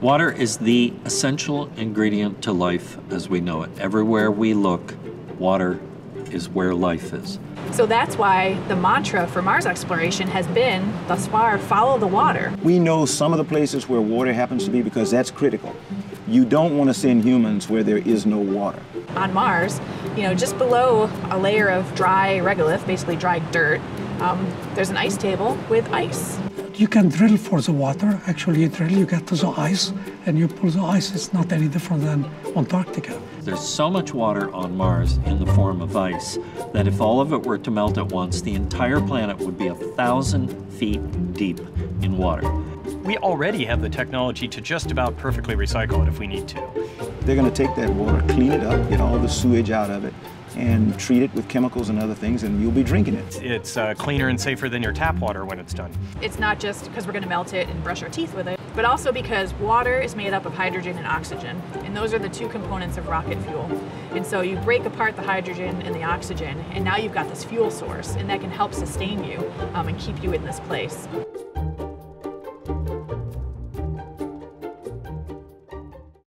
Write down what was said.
Water is the essential ingredient to life as we know it. Everywhere we look, water is where life is. So that's why the mantra for Mars exploration has been, thus far, follow the water. We know some of the places where water happens to be because that's critical. You don't want to send humans where there is no water. On Mars, you know, just below a layer of dry regolith, basically dry dirt, um, there's an ice table with ice. You can drill for the water. Actually, you drill, you get to the ice, and you pull the ice. It's not any different than Antarctica. There's so much water on Mars in the form of ice that if all of it were to melt at once, the entire planet would be a thousand feet deep in water. We already have the technology to just about perfectly recycle it if we need to. They're going to take that water, clean it up, get all the sewage out of it, and treat it with chemicals and other things, and you'll be drinking it. It's uh, cleaner and safer than your tap water when it's done. It's not just because we're going to melt it and brush our teeth with it, but also because water is made up of hydrogen and oxygen, and those are the two components of rocket fuel. And so you break apart the hydrogen and the oxygen, and now you've got this fuel source, and that can help sustain you um, and keep you in this place.